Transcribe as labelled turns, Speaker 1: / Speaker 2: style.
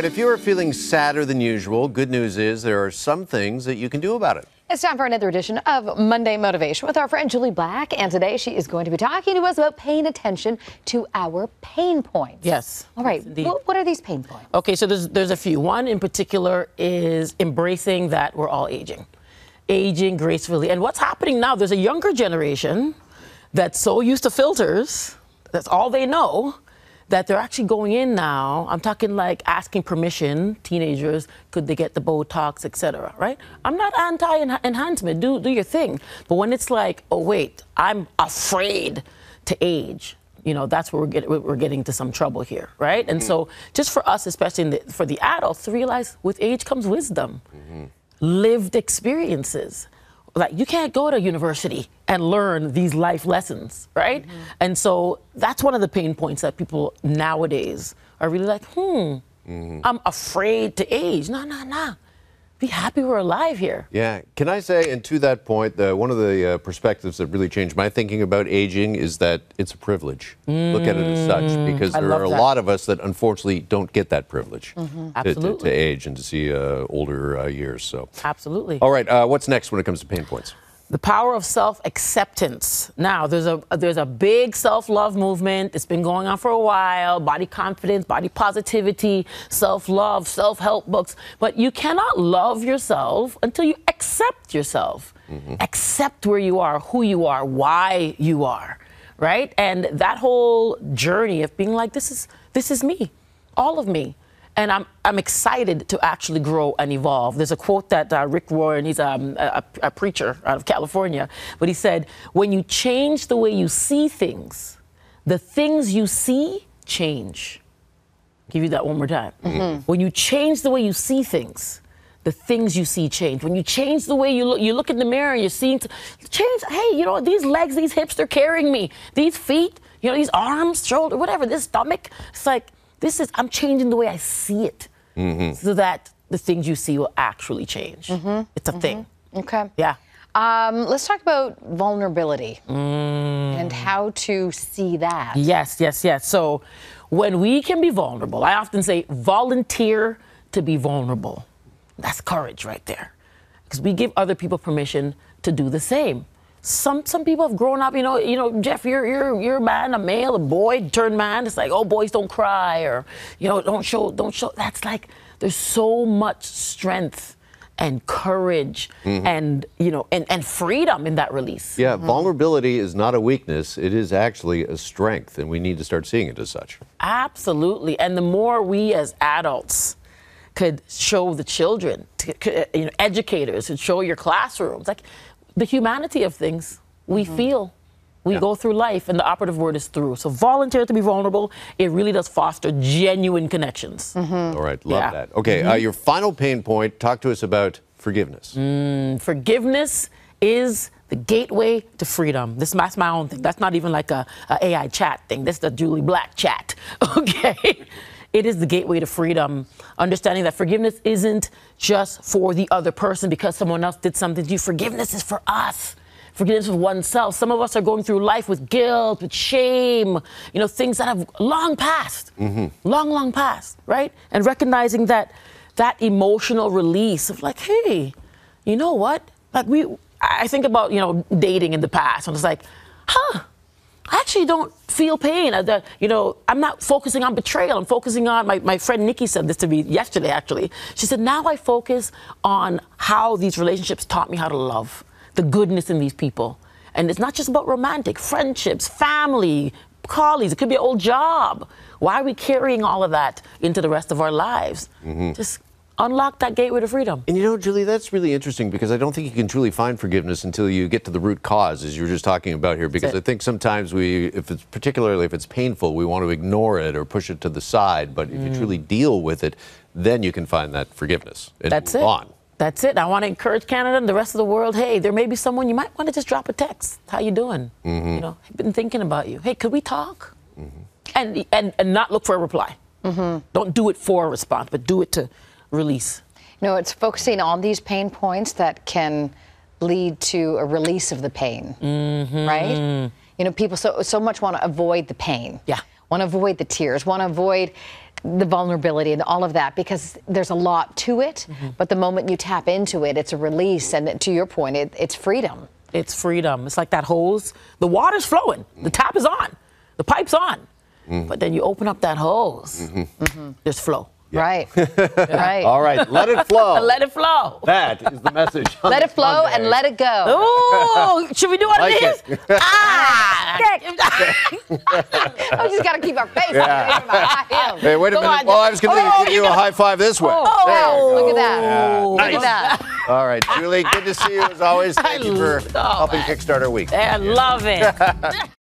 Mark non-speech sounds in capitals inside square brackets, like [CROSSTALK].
Speaker 1: right, if you are feeling sadder than usual, good news is there are some things that you can do about it.
Speaker 2: It's time for another edition of Monday Motivation with our friend Jully Black. And today she is going to be talking to us about paying attention to our pain points.
Speaker 3: Yes.
Speaker 2: All right.
Speaker 3: Yes,
Speaker 2: what, what, are these pain points?
Speaker 3: Okay, so there's, there's a few. One in particular is embracing that we're all aging, aging gracefully. And what's happening now, there's a younger generation that's so used to filters, that's all they know that they're actually going in now. I'm talking like asking permission, teenagers, could they get the Botox, etc. Right? I'm not anti-enhancement. Do do your thing. But when it's like, oh wait, I'm afraid to age. You know, that's where we're, get, we're getting to some trouble here, right? And so, just for us, especially the, for the adults, to realize with age comes wisdom, mm-hmm. lived experiences like you can't go to university and learn these life lessons, right? Mm-hmm. And so that's one of the pain points that people nowadays are really like, hmm, mm-hmm. I'm afraid to age. No, no, no be happy we're alive here.
Speaker 1: Yeah. Can I say, and to that point, the, one of the uh, perspectives that really changed my thinking about aging is that it's a privilege. Mm, Look at it as such, mm, because there are a that. lot of us that unfortunately don't get that privilege
Speaker 3: mm-hmm.
Speaker 1: to, to, to, age and to see uh, older uh, years. So
Speaker 3: absolutely.
Speaker 1: All right. Uh, what's next when it comes to pain points?
Speaker 3: The power of self-acceptance. Now, there's a there's a big self-love movement. It's been going on for a while. Body confidence, body positivity, self-love, self-help books. But you cannot love yourself until you accept yourself. Mm-hmm. Accept where you are, who you are, why you are, right? And that whole journey of being like, this is this is me, all of me and I'm, I'm excited to actually grow and evolve. There's a quote that uh, Rick Warren, he's um, a, a, preacher out of California, but he said, When you change the way you see things, the things you see change. I'll give you that one more time. Mm-hmm. When you change the way you see things, the things you see change. When you change the way you look, you look in the mirror and you're seeing, t- change, hey, you know, these legs, these hips, they're carrying me. These feet, you know, these arms, shoulder, whatever, this stomach, it's like, this is, I'm changing the way I see it mm-hmm. so that the things you see will actually change. Mm-hmm. It's a mm-hmm. thing.
Speaker 2: Okay.
Speaker 3: Yeah.
Speaker 2: Um, let's talk about vulnerability mm. and how to see that.
Speaker 3: Yes, yes, yes. So when we can be vulnerable, I often say volunteer to be vulnerable. That's courage right there. Because we give other people permission to do the same some some people have grown up, you know, you know, Jeff, you're you're you're a man, a male, a boy turned man. It's like, oh, boys don't cry, or you know, don't show, don't show. That's like there's so much strength and courage mm-hmm. and you know and, and freedom in that release.
Speaker 1: Yeah, mm-hmm. vulnerability is not a weakness; it is actually a strength, and we need to start seeing it as such.
Speaker 3: Absolutely, and the more we as adults could show the children, to, you know, educators, and show your classrooms, like the humanity of things. We mm-hmm. feel. We yeah. go through life, and the operative word is through. So volunteer to be vulnerable. It really does foster genuine connections.
Speaker 1: Mm-hmm. All right, love yeah. that. Okay, mm-hmm. uh, your final pain point. Talk to us about forgiveness.
Speaker 3: Mm, forgiveness is the gateway to freedom. This that's my own thing. That's not even like a, a AI chat thing. This is the Jully Black chat. [LAUGHS] Okay. It is the gateway to freedom. Understanding that forgiveness isn't just for the other person because someone else did something to you. Forgiveness is for us. Forgiveness of oneself. Some of us are going through life with guilt, with shame, you know, things that have long passed, mm-hmm. long, long past, right? And recognizing that that emotional release of like, hey, you know what? Like we, I think about you know dating in the past, and it's like, huh, I actually don't feel pain. I, you know, I'm not focusing on betrayal. I'm focusing on my, my friend Nikki said this to me yesterday, actually. She said, now I focus on how these relationships taught me how to love, the goodness in these people. And it's not just about romantic, friendships, family, colleagues. It could be an old job. Why are we carrying all of that into the rest of our lives? Mm-hmm. Just unlock that gateway to freedom.
Speaker 1: And you know, Jully, that's really interesting because I don't think you can truly find forgiveness until you get to the root cause, as you were just talking about here. Because I think sometimes we, if it's particularly if it's painful, we want to ignore it or push it to the side. But if mm. you truly deal with it, then you can find that forgiveness and
Speaker 3: that's
Speaker 1: move
Speaker 3: it.
Speaker 1: on.
Speaker 3: That's it. I want to encourage Canada and the rest of the world. Hey, there may be someone you might want to just drop a text. How you doing? Mm-hmm. You know, I've been thinking about you. Hey, could we talk? Mm-hmm. And, and and not look for a reply. Mm-hmm. Don't do it for a response, but do it to release.
Speaker 2: No, it's focusing on these pain points that can lead to a release of the pain, mm-hmm. right? You know, people so so much want to avoid the pain.
Speaker 3: Yeah.
Speaker 2: Want to avoid the tears. Want to avoid the vulnerability and all of that because there's a lot to it. Mm-hmm. But the moment you tap into it, it's a release. And to your point, it, it's freedom.
Speaker 3: It's freedom. It's like that hose. The water's flowing. The tap is on. The pipe's on. Mm. But then you open up that hose. Mm-hmm. Mm-hmm. There's flow.
Speaker 2: Right. [LAUGHS] right.
Speaker 1: All right, let it flow. [LAUGHS]
Speaker 3: Let it flow.
Speaker 1: that is the message.
Speaker 2: Let it flow
Speaker 1: Monday.
Speaker 2: and let it go. [LAUGHS]
Speaker 3: Oh, should we do what
Speaker 1: Like
Speaker 3: it is?
Speaker 1: it.
Speaker 3: ah!
Speaker 2: Oh, just got to keep our face.
Speaker 1: Yeah.
Speaker 2: Yeah.
Speaker 1: Hey, wait a
Speaker 3: Go
Speaker 1: minute.
Speaker 3: on.
Speaker 1: Well, I was going to
Speaker 3: Oh,
Speaker 1: give
Speaker 3: you
Speaker 1: you a high five this way.
Speaker 2: Oh,
Speaker 1: go.
Speaker 2: Look at that.
Speaker 1: Yeah,
Speaker 2: Look
Speaker 1: nice.
Speaker 2: at that.
Speaker 1: All right, Jully, good to see you as always. Thank you for helping
Speaker 3: it.
Speaker 1: kickstart our week.
Speaker 3: I love it.